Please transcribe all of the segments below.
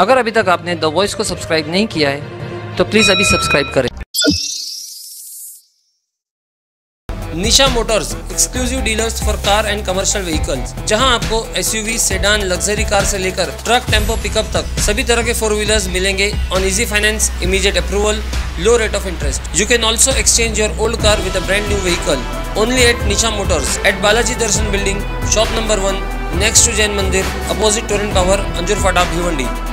अगर अभी तक आपने द वॉइस को सब्सक्राइब नहीं किया है तो प्लीज़ अभी सब्सक्राइब करें। Nisha motors exclusive dealers for car and commercial vehicles जहाँ आपको एसयूवी सेडान लग्जरी कार से लेकर ट्रक टेंपो पिकअप तक सभी तरह के फोर व्हीलर्स मिलेंगे on easy finance immediate approval low rate of interest you can also exchange your old car with brand new vehicle only at Nisha motors at Balaji Darshan building shop number one next to Jain Mandir opposite Torrent tower Anjur Phata Bhiwandi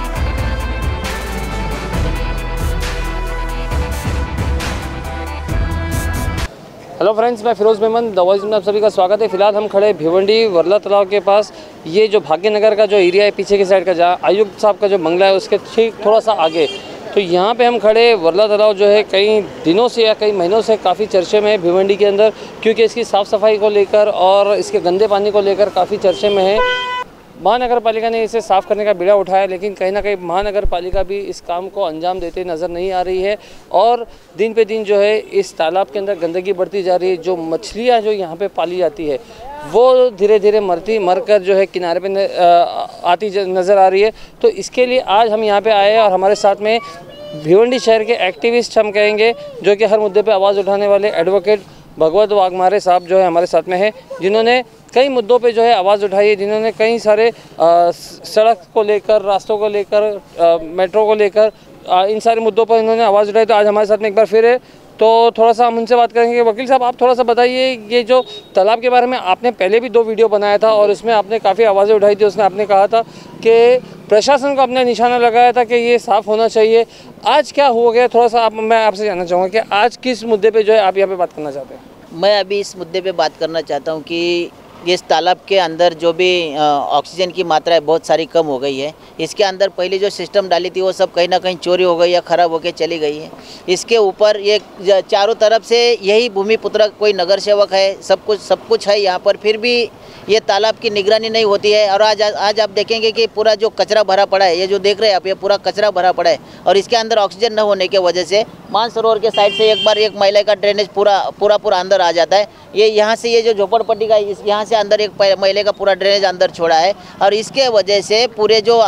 hello friends मैं फिरोज मेमन दवाज में आप सभी का स्वागत है। फ़िलहाल हम खड़े भिवंडी वरला तालाब के पास। ये जो भाग्यनगर का जो एरिया है, पीछे की साइड का जहाँ आयुक्त साहब का जो बंगला है, उसके ठीक थोड़ा सा आगे। तो यहाँ पे हम खड़े वरला तालाब जो है, कई दिनों से या कई महीनों से काफ़ी चर्चे में है भिवंडी के अंदर, क्योंकि इसकी साफ़ सफ़ाई को लेकर और इसके गंदे पानी को लेकर काफ़ी चर्चे में है। महानगर पालिका ने इसे साफ़ करने का बीड़ा उठाया, लेकिन कहीं ना कहीं महानगर पालिका भी इस काम को अंजाम देते नज़र नहीं आ रही है और दिन पे दिन जो है इस तालाब के अंदर गंदगी बढ़ती जा रही है, जो मछलियाँ जो यहाँ पे पाली जाती है, वो धीरे धीरे मरती, मरकर जो है किनारे पे आती नज़र आ रही है। तो इसके लिए आज हम यहाँ पे आए और हमारे साथ में भिवंडी शहर के एक्टिविस्ट हम कहेंगे, जो कि हर मुद्दे पे आवाज़ उठाने वाले एडवोकेट भगवत वाघमारे साहब जो है हमारे साथ में है, जिन्होंने कई मुद्दों पे जो है आवाज़ उठाई है, जिन्होंने कई सारे सड़क को लेकर, रास्तों को लेकर मेट्रो को लेकर इन सारे मुद्दों पर इन्होंने आवाज़ उठाई। तो आज हमारे साथ में एक बार फिर है। तो थोड़ा सा हम उनसे बात करेंगे। वकील साहब, आप थोड़ा सा बताइए, ये जो तालाब के बारे में आपने पहले भी दो वीडियो बनाया था और इसमें आपने काफ़ी आवाज़ें उठाई थी, उसमें आपने कहा था कि प्रशासन को अपने निशाना लगाया था कि ये साफ़ होना चाहिए। आज क्या हो गया? थोड़ा सा आप, मैं आपसे जानना चाहूँगा कि आज किस मुद्दे पर जो है आप यहाँ पर बात करना चाहते हैं? मैं अभी इस मुद्दे पर बात करना चाहता हूँ कि इस तालाब के अंदर जो भी ऑक्सीजन की मात्रा है, बहुत सारी कम हो गई है। इसके अंदर पहले जो सिस्टम डाली थी, वो सब कहीं ना कहीं चोरी हो गई या ख़राब होकर चली गई है। इसके ऊपर ये चारों तरफ़ से यही भूमिपुत्र कोई नगर सेवक है, सब कुछ सब कुछ है यहाँ पर। फिर भी ये तालाब की निगरानी नहीं होती है और आज आज आप देखेंगे कि पूरा जो कचरा भरा पड़ा है, ये जो देख रहे हैं आप, ये पूरा कचरा भरा पड़ा है और इसके अंदर ऑक्सीजन न होने की वजह से मानसरोवर के साइड से एक बार एक महिला का ड्रेनेज पूरा पूरा पूरा अंदर आ जाता है। ये यहाँ से ये जो झोपड़पट्टी का, इस यहाँ से अंदर एक महिला का पूरा ड्रेनेज अंदर छोड़ा है। और इसके वजह से पूरे जो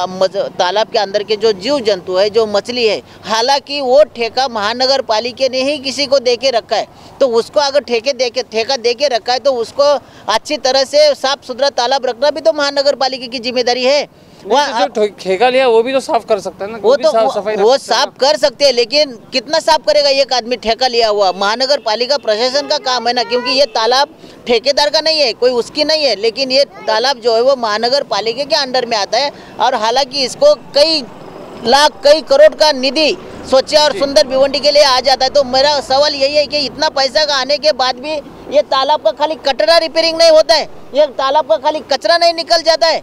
तालाब के अंदर के जो जीव जंतु है, जो मछली है, हालाँकि वो ठेका महानगर पालिका ने ही किसी को दे के रखा है। तो उसको अगर ठेके दे के ठेका दे के रखा है तो उसको अच्छी तरह से साफ़ सुथरा तालाब रखना भी तो महानगर की ज़िम्मेदारी है। जो ठेका लिया वो भी तो साफ़ कर सकता है ना वो तो साफ़ वो, साफ़ कर सकते हैं लेकिन कितना साफ़ करेगा एक आदमी ठेका लिया हुआ? महानगर पालिका प्रशासन का काम है ना क्योंकि ये तालाब ठेकेदार का नहीं है कोई उसकी नहीं है लेकिन ये तालाब जो है वो महानगर पालिका के अंडर में आता है और हालाँकि इसको कई लाख कई करोड़ का निधि स्वच्छ और सुंदर भिवंडी के लिए आ जाता है। तो मेरा सवाल यही है कि इतना पैसा का आने के बाद भी ये तालाब का खाली कटरा रिपेयरिंग नहीं होता है? ये तालाब का खाली कचरा नहीं निकल जाता है?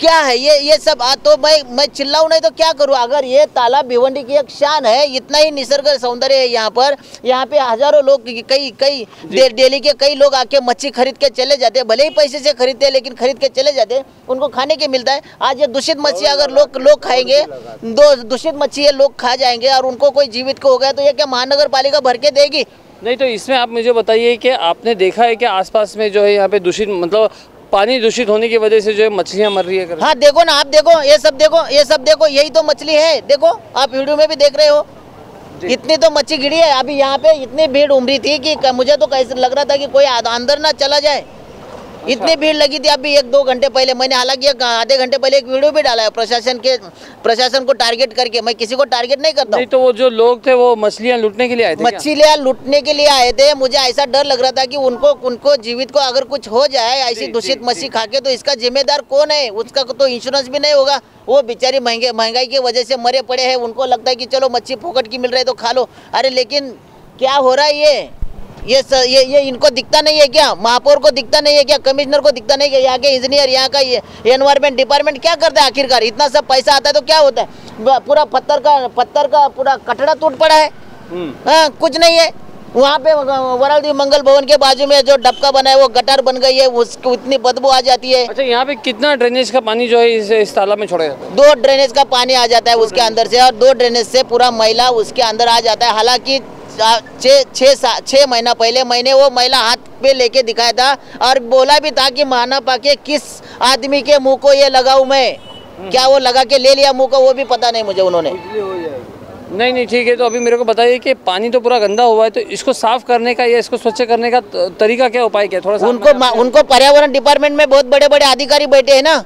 क्या है ये ये सब आ, तो मैं मैं चिल्लाऊं नहीं तो क्या करूँ? अगर ये तालाब भिवंडी की एक शान है इतना ही निसर्ग सौंदर्य है यहाँ पर यहाँ पे हज़ारों लोग कई कई डेली के कई लोग आके मच्छी खरीद के चले जाते हैं भले ही पैसे से खरीदते हैं लेकिन खरीद के चले जाते हैं उनको खाने के मिलता है। आज ये दूषित मच्छी अगर लोग लोग खाएँगे दो दूषित मच्छी है लोग खा जाएँगे और उनको कोई जीवित को हो गया तो ये क्या महानगर भर के देगी? नहीं तो इसमें आप मुझे बताइए कि आपने देखा है कि आसपास में जो है यहाँ पे दूषित मतलब पानी दूषित होने की वजह से जो है मछलियाँ मर रही है हाँ देखो ना आप देखो ये सब देखो ये सब देखो यही तो मछली है। देखो आप वीडियो में भी देख रहे हो। इतनी तो मच्छी गिरी है। अभी यहाँ पे इतनी भीड़ उमड़ी थी कि मुझे तो कैसे लग रहा था कि कोई अंदर ना चला जाए। इतनी भीड़ लगी थी अभी एक दो घंटे पहले मैंने हालाँकि एक आधे घंटे पहले एक वीडियो भी डाला है प्रशासन के प्रशासन को टारगेट करके मैं किसी को टारगेट नहीं करता नहीं तो वो जो लोग थे वो मछलियाँ लूटने के लिए आए थे? मछलियाँ लूटने के लिए आए थे मुझे ऐसा डर लग रहा था कि उनको उनको जीवित को अगर कुछ हो जाए ऐसी दूषित मछली खा के तो इसका जिम्मेदार कौन है? उसका तो इंश्योरेंस भी नहीं होगा। वो बेचारी महँगे महँगाई की वजह से मरे पड़े हैं उनको लगता है कि चलो मच्छी फोकट की मिल रही है तो खा लो। अरे लेकिन क्या हो रहा है ये? ये स, ये ये इनको दिखता नहीं है क्या? महापौर को दिखता नहीं है क्या? कमिश्नर को दिखता नहीं है यहाँ के इंजीनियर यहाँ का ये एनवायरमेंट डिपार्टमेंट क्या करता है आखिरकार? इतना सब पैसा आता है तो क्या होता है? पूरा पत्थर का पत्थर का पूरा कटड़ा टूट पड़ा है। हम्म। हाँ कुछ नहीं है। वहाँ पे वरालदी मंगल भवन के बाजू में जो डबका बना है वो गटर बन गई है उसको इतनी बदबू आ जाती है। अच्छा यहाँ पे कितना ड्रेनेज का पानी जो है इस, इस तालाब में छोड़ा जाता है? दो ड्रेनेज का पानी आ जाता है उसके अंदर से और दो ड्रेनेज से पूरा मैला उसके अंदर आ जाता है। हालाँकि आ, छः छः महीना पहले मैंने वो महिला हाथ पे लेके दिखाया था और बोला भी था कि माना पाके किस आदमी के मुँह को ये लगाऊँ मैं? क्या वो लगा के ले लिया मुँह को? वो भी पता नहीं मुझे उन्होंने। नहीं नहीं ठीक है तो अभी मेरे को बताइए कि पानी तो पूरा गंदा हुआ है तो इसको साफ़ करने का या इसको स्वच्छ करने का तरीका क्या उपाय क्या थोड़ा सा उनको उनको पर्यावरण डिपार्टमेंट में बहुत बड़े बड़े अधिकारी बैठे हैं ना।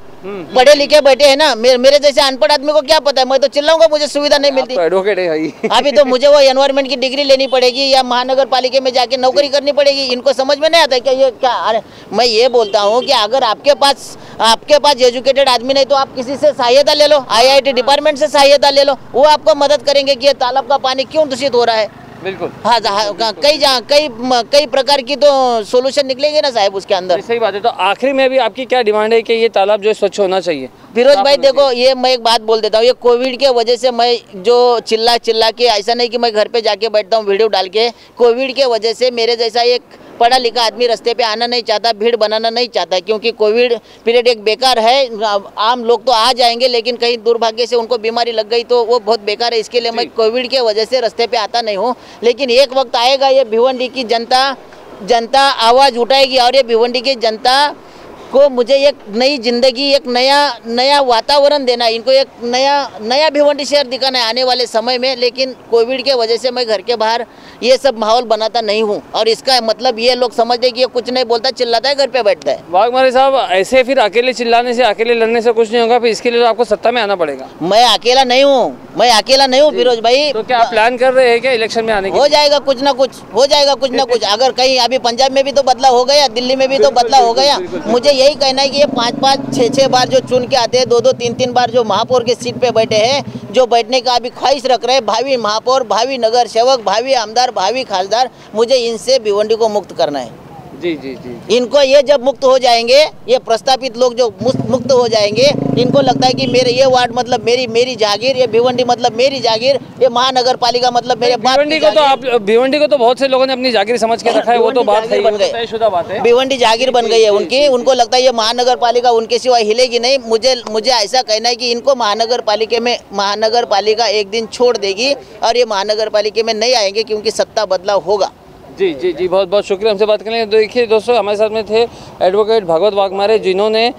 पढ़े लिखे बैठे है ना मेरे, मेरे जैसे अनपढ़ आदमी को क्या पता है? मैं तो चिल्लाऊँगा मुझे सुविधा नहीं मिलती। तो एडवोकेट है अभी तो मुझे वो एनवायरमेंट की डिग्री लेनी पड़ेगी या महानगर पालिका में जाके नौकरी करनी पड़ेगी इनको समझ में नहीं आता क्या ये क्या अरे मैं ये बोलता हूँ कि अगर आपके पास आपके पास एजुकेटेड आदमी नहीं तो आप किसी से सहायता ले लो आईआईटी डिपार्टमेंट से सहायता ले लो वो आपको मदद करेंगे कि ये तालाब का पानी क्यों दूषित हो रहा है? बिल्कुल। हाँ हाँ, हाँ, कई जहाँ कई कई प्रकार की तो सोल्यूशन निकलेंगे ना साहब उसके अंदर। सही बात है। तो आखिरी में भी आपकी क्या डिमांड है कि ये तालाब जो है स्वच्छ होना चाहिए? फिरोज भाई देखो ये मैं एक बात बोल देता हूँ। ये कोविड के वजह से मैं जो चिल्ला चिल्ला के ऐसा नहीं कि मैं घर पे जाके बैठता हूँ वीडियो डाल के कोविड के वजह से मेरे जैसा एक पढ़ा लिखा आदमी रास्ते पे आना नहीं चाहता भीड़ बनाना नहीं चाहता क्योंकि कोविड पीरियड एक बेकार है। आम लोग तो आ जाएँगे लेकिन कहीं दुर्भाग्य से उनको बीमारी लग गई तो वो बहुत बेकार है। इसके लिए मैं कोविड के वजह से रस्ते पर आता नहीं हूँ। लेकिन एक वक्त आएगा ये भिवंडी की जनता जनता आवाज़ उठाएगी और ये भिवंडी की जनता को मुझे एक नई ज़िंदगी एक नया नया वातावरण देना है इनको एक नया नया भिवंडी शहर दिखाना है आने वाले समय में लेकिन कोविड के वजह से मैं घर के बाहर ये सब माहौल बनाता नहीं हूँ। और इसका मतलब ये लोग समझते कि ये कुछ नहीं बोलता चिल्लाता है घर पे बैठता है। वाघमारे साहब ऐसे फिर अकेले चिल्लाने से अकेले लड़ने से कुछ नहीं होगा फिर इसके लिए तो आपको सत्ता में आना पड़ेगा। मैं अकेला नहीं हूँ मैं अकेला नहीं हूँ फिरोज भाई। तो क्या आप प्लान कर रहे हैं क्या इलेक्शन में आने हो जाएगा कुछ ना कुछ हो जाएगा कुछ ना कुछ। अगर कहीं अभी पंजाब में भी तो बदला हो गया दिल्ली में भी तो बदला हो गया। मुझे यही कहना है कि ये पाँच पाँच छः छः बार जो चुन के आते हैं, दो दो, तीन तीन बार जो महापौर के सीट पे बैठे हैं, जो बैठने का अभी ख्वाहिश रख रहे हैं, भावी महापौर, भावी नगर सेवक, भावी आमदार, भावी खासदार, मुझे इनसे भिवंडी को मुक्त करना है। जी जी जी इनको ये जब मुक्त हो जाएँगे ये प्रस्तापित लोग जो मुक्त हो जाएँगे इनको लगता है कि मेरे ये वार्ड मतलब मेरी मेरी जागीर ये भिवंडी मतलब मेरी जागीर ये महानगर पालिका मतलब मेरे भिवंडी को तो आप भिवंडी को तो बहुत से लोगों ने अपनी जागीर समझ के रखा है वो तो बात है बन है। भिवंडी जागीर बन गई है उनकी उनको लगता है ये महानगर पालिका उनके सिवा हिलेगी नहीं मुझे मुझे ऐसा कहना है कि इनको महानगर पालिका में महानगर पालिका एक दिन छोड़ देगी और ये महानगर पालिका में नहीं आएँगे क्योंकि सत्ता बदलाव होगा। जी जी जी, बहुत बहुत शुक्रिया। हमसे बात करने देखिए दोस्तों, हमारे साथ में थे एडवोकेट भगवत वाघमारे, जिन्होंने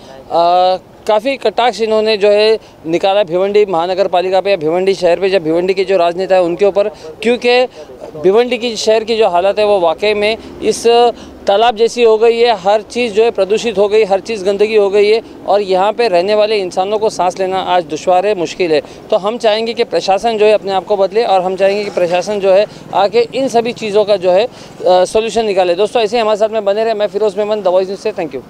काफ़ी कटाक्ष इन्होंने जो है निकाला भिवंडी महानगर पालिका पर या भिवंडी शहर पे, जब भिवंडी के जो राजनेता है उनके ऊपर, क्योंकि भिवंडी की शहर की जो हालत है वो वाकई में इस तालाब जैसी हो गई है, हर चीज़ जो है प्रदूषित हो गई, हर चीज़ गंदगी हो गई है, और यहाँ पे रहने वाले इंसानों को सांस लेना आज दुश्वार है, मुश्किल है। तो हम चाहेंगे कि प्रशासन जो है अपने आप को बदले, और हम चाहेंगे कि प्रशासन जो है आके इन सभी चीज़ों का जो है सोल्यूशन निकाले। दोस्तों, ऐसे हमारे साथ में बने रहे। मैं Firoz Memon the voice news से थैंक यू